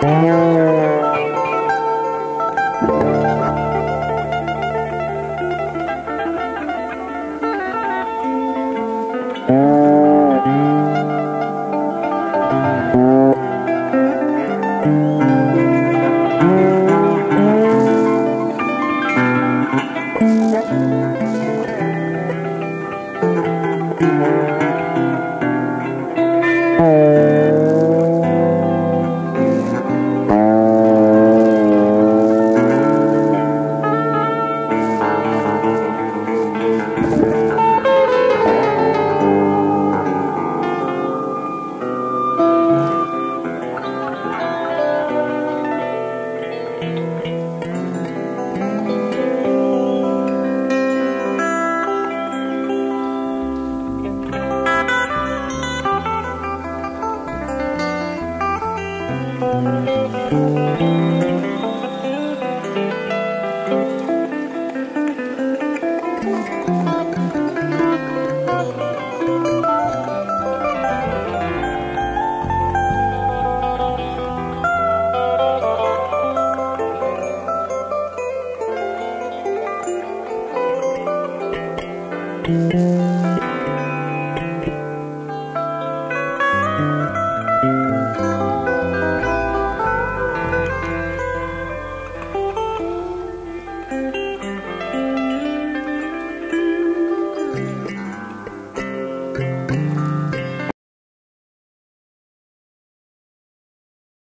Oh. Música